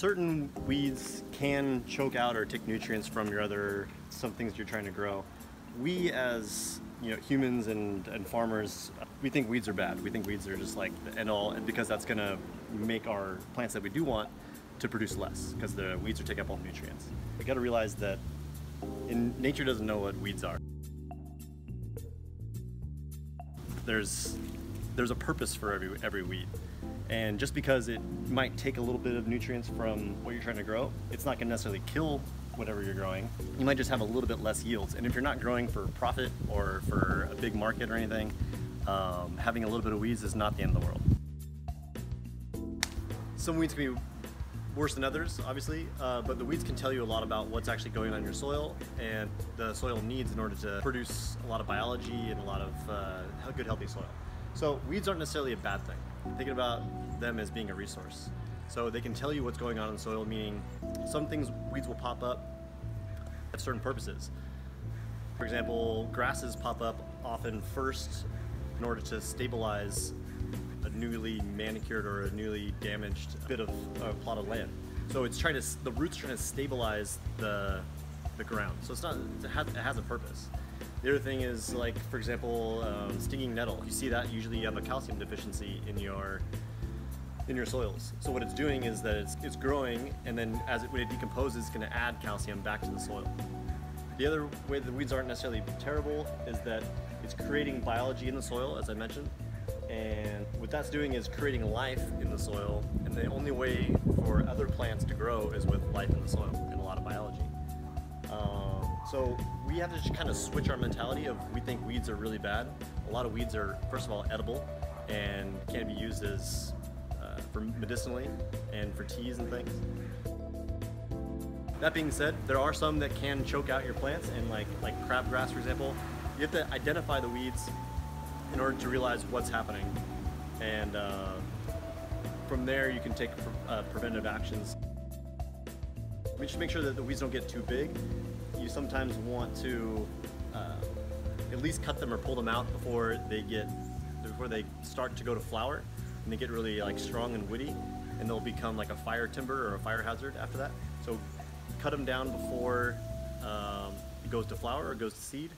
certain weeds can choke out or take nutrients from your other some things you're trying to grow. We as you know humans and, and farmers, we think weeds are bad. We think weeds are just like end all, and because that's gonna make our plants that we do want to produce less because the weeds are taking up all the nutrients. We got to realize that in nature doesn't know what weeds are. There's there's a purpose for every every weed. And just because it might take a little bit of nutrients from what you're trying to grow, it's not going to necessarily kill whatever you're growing. You might just have a little bit less yields. And if you're not growing for profit or for a big market or anything, um, having a little bit of weeds is not the end of the world. Some weeds can be worse than others, obviously, uh, but the weeds can tell you a lot about what's actually going on in your soil and the soil needs in order to produce a lot of biology and a lot of uh, good, healthy soil. So weeds aren't necessarily a bad thing. Thinking about them as being a resource. So they can tell you what's going on in the soil, meaning some things, weeds will pop up at certain purposes. For example, grasses pop up often first in order to stabilize a newly manicured or a newly damaged bit of a plot of land. So it's trying to, the roots trying to stabilize the, the ground. So it's not, it has, it has a purpose. The other thing is like, for example, um, stinging nettle. You see that usually you have a calcium deficiency in your in your soils. So what it's doing is that it's, it's growing and then as it, when it decomposes, it's gonna add calcium back to the soil. The other way the weeds aren't necessarily terrible is that it's creating biology in the soil, as I mentioned, and what that's doing is creating life in the soil, and the only way for other plants to grow is with life in the soil so we have to just kind of switch our mentality of we think weeds are really bad. A lot of weeds are, first of all, edible and can be used as uh, for medicinally and for teas and things. That being said, there are some that can choke out your plants, and like like crabgrass, for example, you have to identify the weeds in order to realize what's happening. And uh, from there, you can take uh, preventive actions. We should make sure that the weeds don't get too big. You sometimes want to uh, at least cut them or pull them out before they get before they start to go to flower and they get really like strong and woody and they'll become like a fire timber or a fire hazard after that. So cut them down before um, it goes to flower or goes to seed.